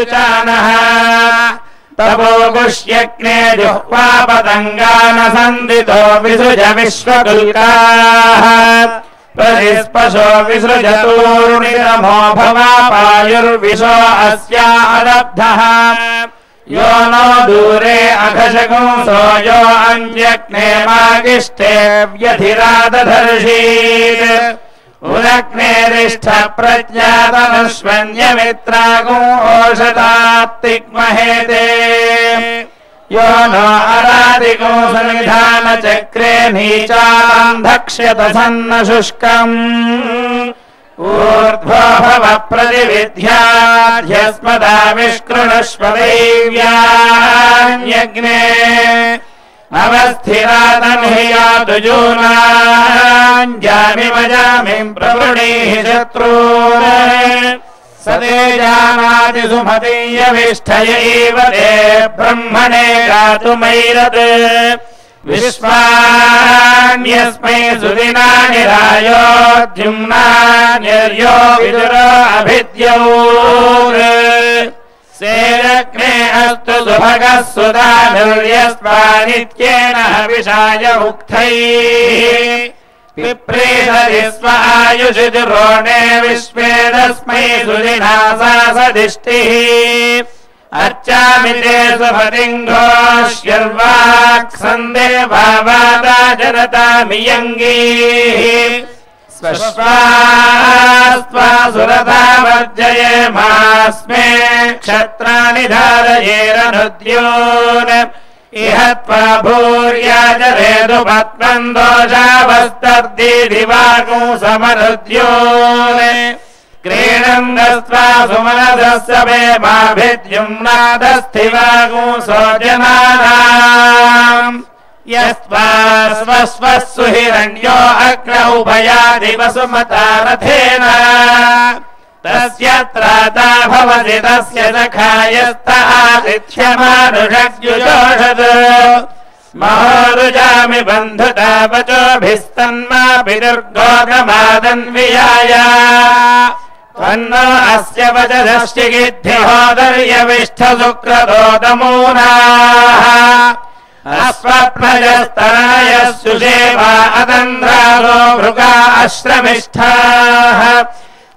स्पृशदृशताशोषुचानः तपोगुष्यग्ने जुह्वापतङ्गान सन्दितो विसृज विश्वदुर्गाः प्रतिस्पशो विसृजतोरुणिरमो भवापायुर्विशो अस्या अदब्धः। यो नो दूरे अघशगुंसो यो अञ्जग्ने मागिष्ठे व्यधिरादधर्षीत् ओषधात्तिग्महेते यो नो अरादिगो सन्निधानचक्रे नीचाम् धक्ष्यत सन्न शुष्कम् ऊर्ध्वो भव प्रतिविध्याध्यस्मदाविष्कृणुष्व दैव्यान्यग्ने अवस्थिरातन्हियातु जूनाञ्जामिमजामिम् प्रवृणीः शत्रून्। सदे जानाति सुमदीयविष्ठय एव ते ब्रह्मणे गातुमैरत् विश्वान्यस्मै सुदिनानि रायोद्युम्नान्यर्यो विदुर अभिद्यौ अस्तु सुभगः सुधानुर्यस्वानित्येन हविषाय उक्थैः। विप्रेधरि स्व आयुषि दुरोणे विश्वेदस्मै सुदिनासा सदिष्टिः। अर्चामि ते सुभतिङ्घोष्यर्वाक्सन्दे भावादा जनतामियङ्गीः स्वश्वास्त्वा सुरथा मास्मे क्षत्राणि धारयेरनुद्योन्। इह त्वा भूर्याजरेदु पद्मम् दोषावस्तर्दिवागु समरुद्योन् क्रीडम् दस्त्वा सुमनदस्य मे माभिद्युम्नादस्थिवागु सोजनानाम् यस्त्वा स्वस्वस्सु हिरण्यो अग्न उभयादिवसुमता रथेन तस्य त्राता भवति तस्य सखायस्तहातिथ्यमानुषग्युजोषत् महोरुजामि बन्धुता वचोभिस्तन्माभिदुर्गोगमादन्वियाय त्वन्नो अस्य वचदश्चिगिद्ध्यहोदर्यविष्ठसुक्रदोदमूनाः अस्वप्नजस्तराय सुषेवा अदन्द्रालो मृगा अश्रमिष्ठाः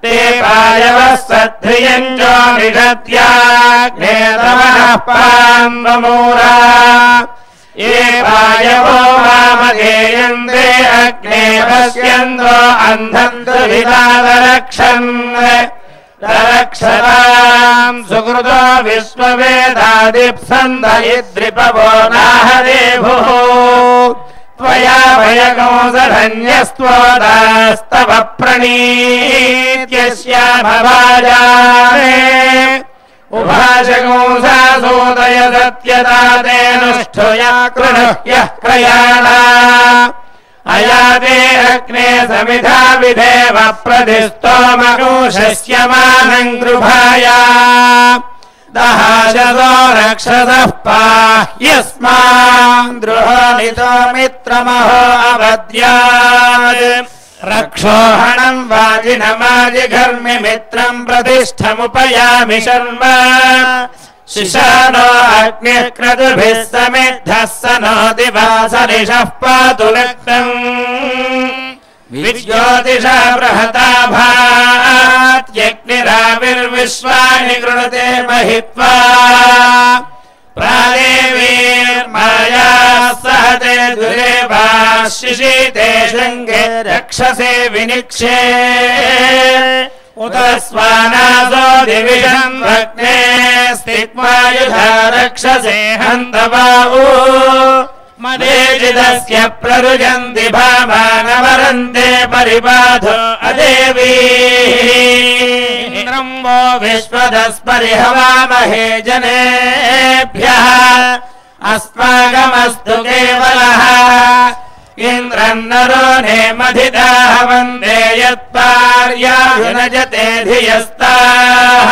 ते पायवः सध्रियञ्जो निषद्याग्नेतमनः पान्वमूरा। ये पायवो वामधेयन्ते अग्ने पश्यन्तो अन्धन्तु विदादरक्षन् रक्षताम् सुकृतो विश्ववेदादिप्सन्द इद्रिपवो नाहदेभुः। त्वया भयगोसधन्यस्त्वदास्तव प्रणीत्यस्याभवाजाने उभाशगोसासोदय सत्यता तेनुष्ठुया कृणह्यः क्रयाणा अयाते अग्ने समिधा विधेव प्रतिस्तोमगोषस्यमानम् गृभाया दहाशतो रक्षसः पाह्यस्मान् द्रुहनितो मित्रमहो अवद्यात् रक्षोहणम् वाजिनमाजिघर्मि मित्रम् प्रतिष्ठमुपयामि शर्म शिशानो अग्निः क्रतुभिः समिद्धः स नो दिवासरिषः लग्नम् विज्योतिषा बृहता भात्यग्निराविर्विश्वानि गृणते महित्वा प्रादेवीर्माया सह ते दुरेवा शिशीते शृङ्गे रक्षसे विनिक्षे उत स्वानासो दिविषम् भग्ने स्थित्वा रक्षसे हन्तबाहु मदेजिदस्य प्ररुजन्ति भामानवरन्ते परिबाधो अदेवी। इन्द्रम् वो विश्वदस्परिहवामहे जनेभ्यः। अस्माकमस्तु केवलः इन्द्रन्नरो नेमधिताः वन्दे यत्पार्यायुनजते धियस्ताः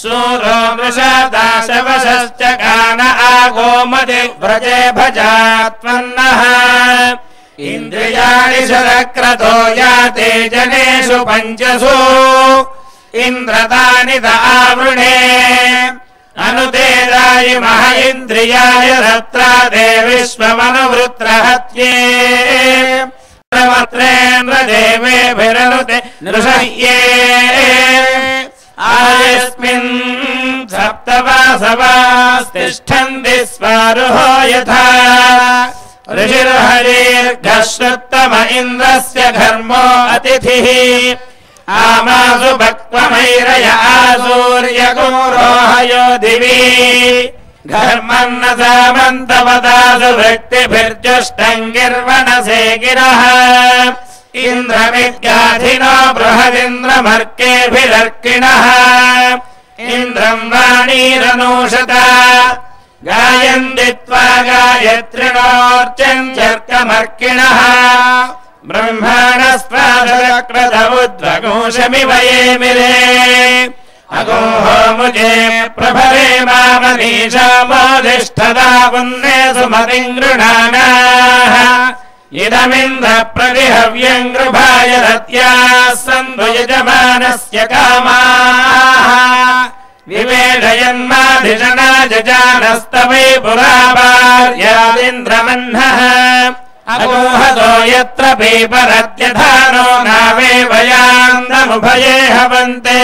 शूरो वृषदाशवशश्च गान आगोमदि व्रजे भजा त्वन्नः इन्द्रियाणि शरक्रतो याते जनेषु पञ्चसु। इन्द्रतानि द आवृणे अनुतेदायि मह इन्द्रियाय रत्रा देविश्वमनुवृत्रहत्ये देवेभिरनुते नृषह्ये आयस्मिन् सप्तवासवास्तिष्ठन्ति स्वारुहो यथा। ऋषिर्हरिर्घश्रुत्तम इन्द्रस्य घर्मो अतिथिः आमासु भक्त्वमैरय आसूर्यगोरोहयो दिवि। घर्मन्न सामन्तवदासु भक्तिभिर्जुष्टङ्गिर्वणसे गिरः। इन्द्रमिद्गाधिनो बृहदिन्द्रमर्केभिरर्किणः। इन्द्रम् वाणीरनूषता। गायन्ति त्वा गायत्रिणोर्चर्कमर्किणः ब्रह्माणस्वादकृत उद्वगोषमिव ये मिले अगोः मुजे प्रभरे मामनीशामोधिष्ठदा पुण्ये सुमतिम् गृणानाः इदमिन्द्र प्रतिहव्यम् गृभाय रत्याः सन्धु यजमानस्य कामाः। विवेशयन्माधिषणा जजानस्तवै पुरावार्यादिन्द्रमह्नः अगोहतो यत्र पीपरत्यधानो नावे वयान्दमुभये हवन्ते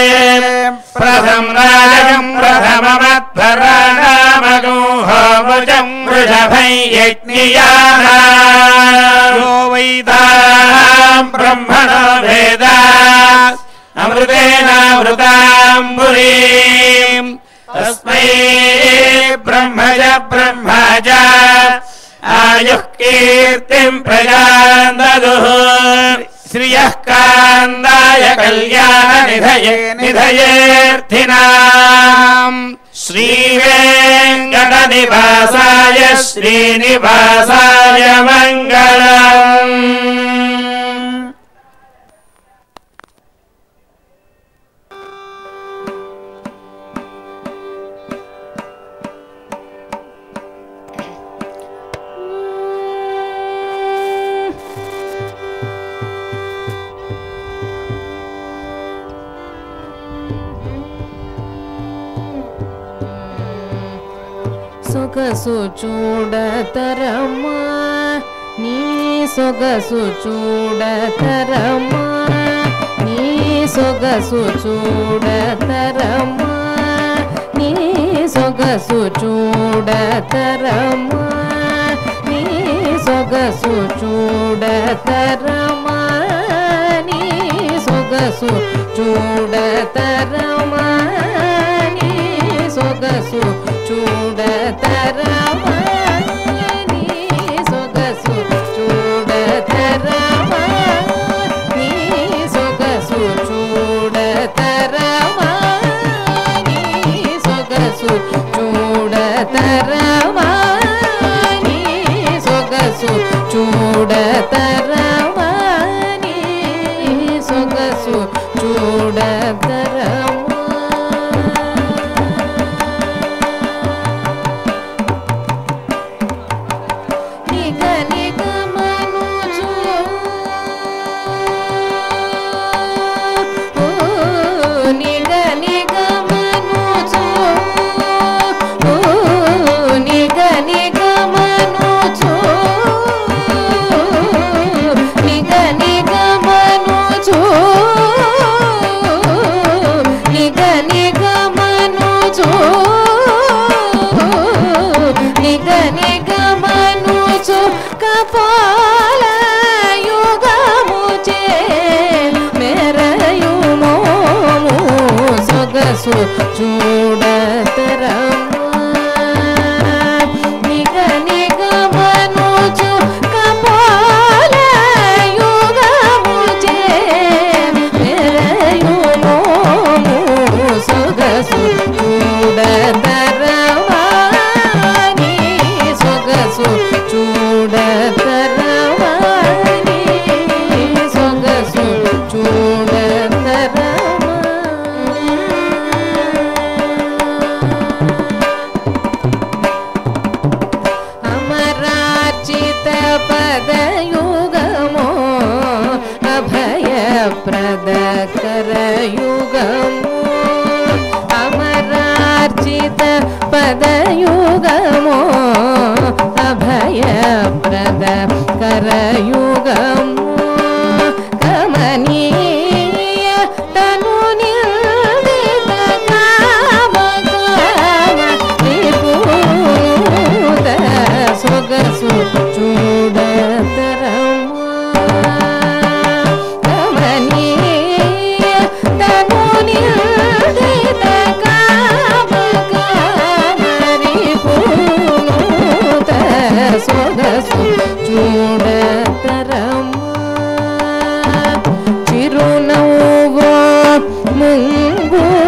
प्रथमराजम् प्रथममध्वराणामगोहमुजम् वृषभै यज्ञियाना यो वैदाम् ब्रह्मणो वेदा अमृतेनामृताम् पुरीम् तस्मै ब्रह्मज ब्रह्मज आयुः कीर्तिम् प्रजाम् ददुः श्रियः कान्दाय कल्याणनिधये निधयेऽर्थिनाम् श्रीवेङ्कटनिवासाय श्रीनिवासाय मङ्गलम् సొగసు చూడతరమా నీ సొగసు చూడతరమా నీ సొగసు చూడతరమా నీ సొగసు చూడతరమా నీ సొగసు చూడతరమా నీ సొగసు చూడతరమా నీ సొగసు ചൂട തരവ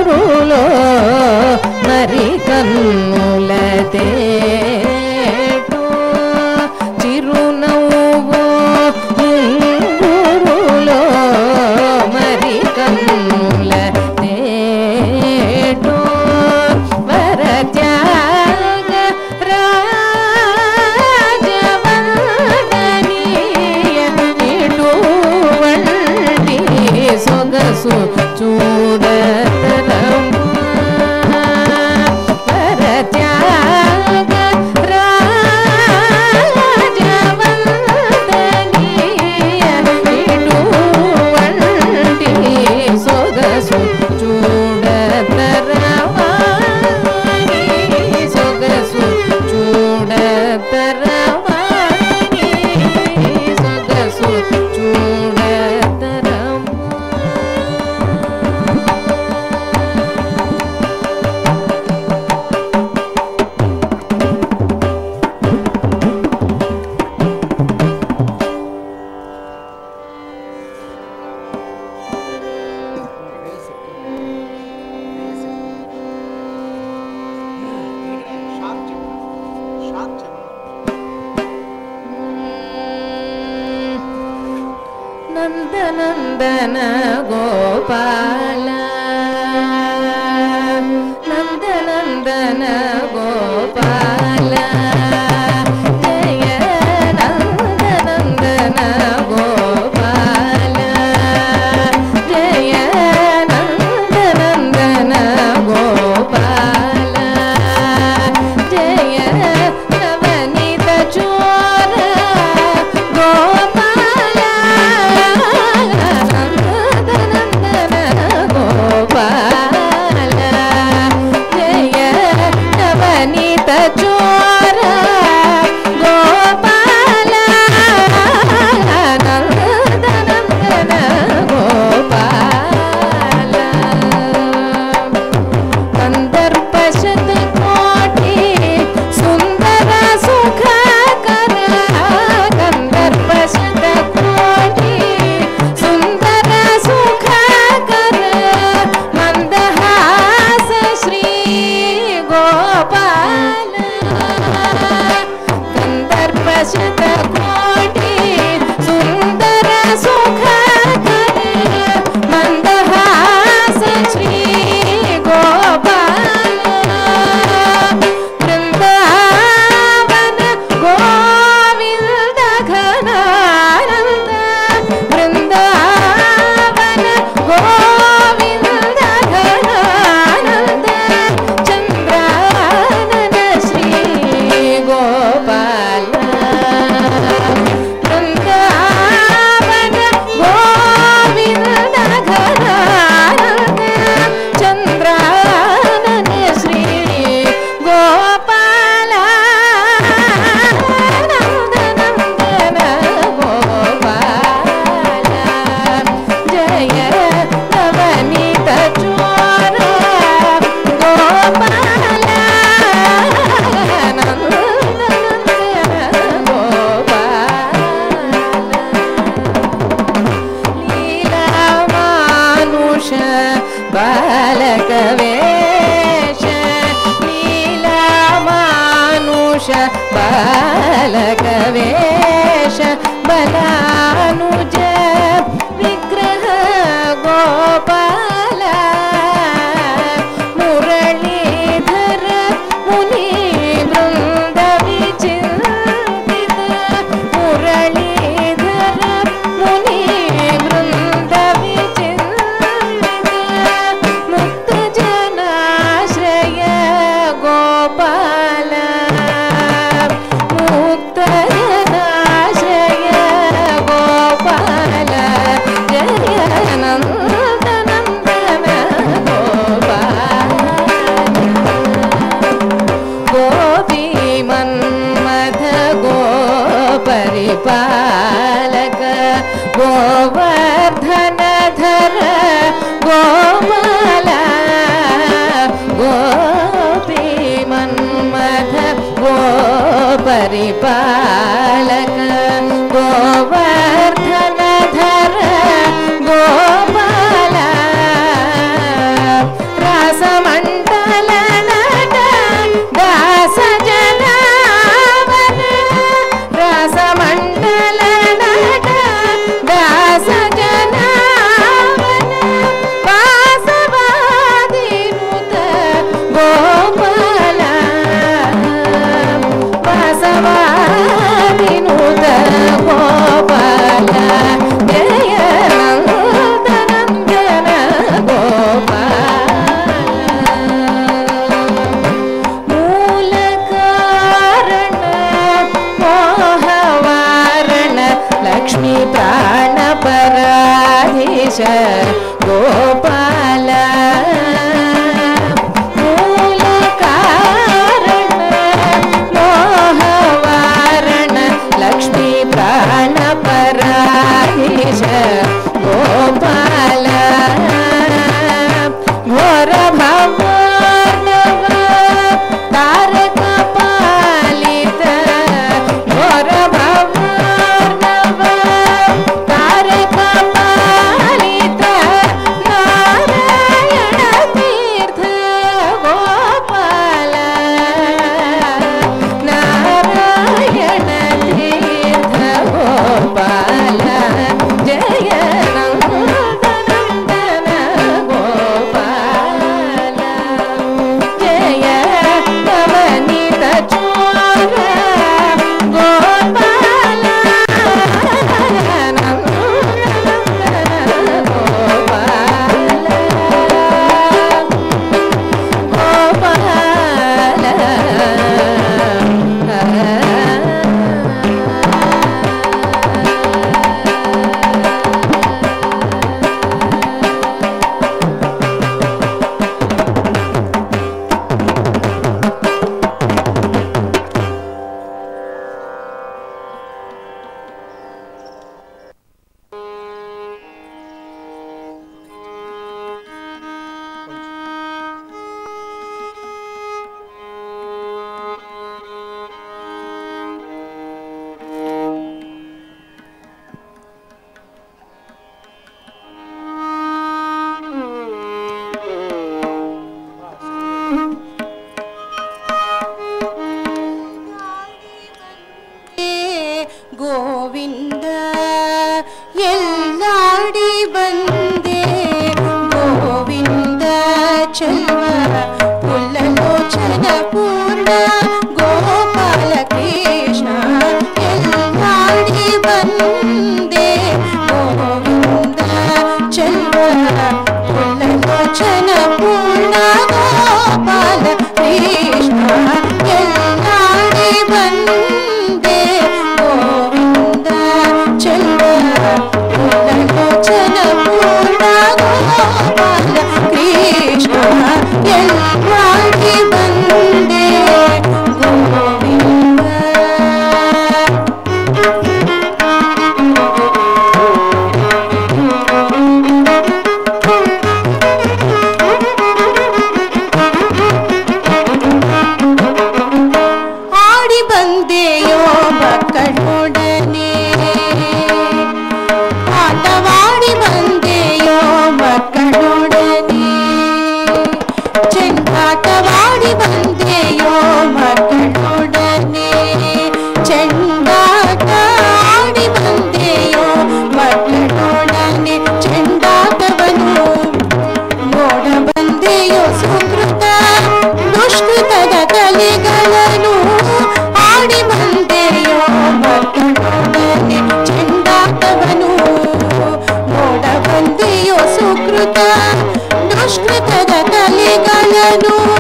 గురులో మరి ृष्टदे कलु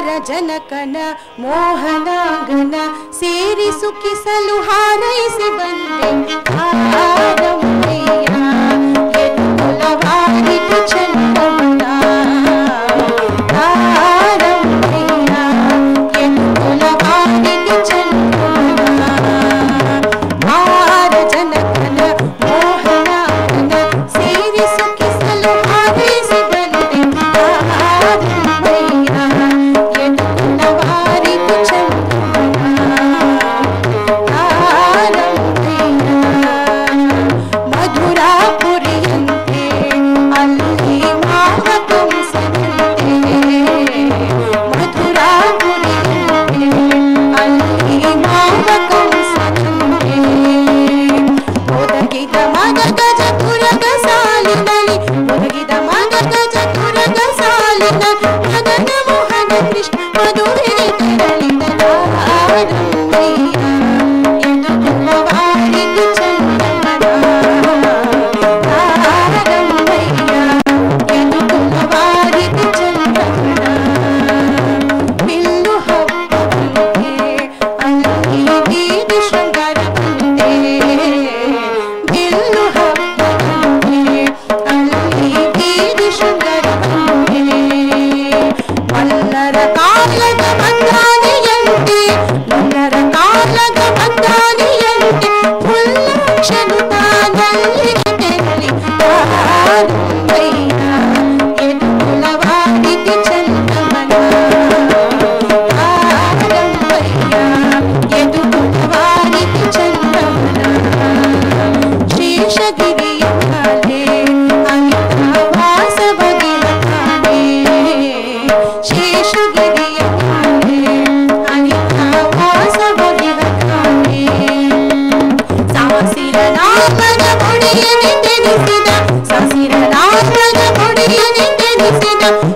ಕುಮಾರ ಜನಕನ ಮೋಹನಾಂಗನ ಸೇರಿಸುಕಿಸಲು ಹಾರೈಸಿ ಬಂದೆ ಆರಮಯ್ಯ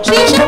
ಶ್ರೀ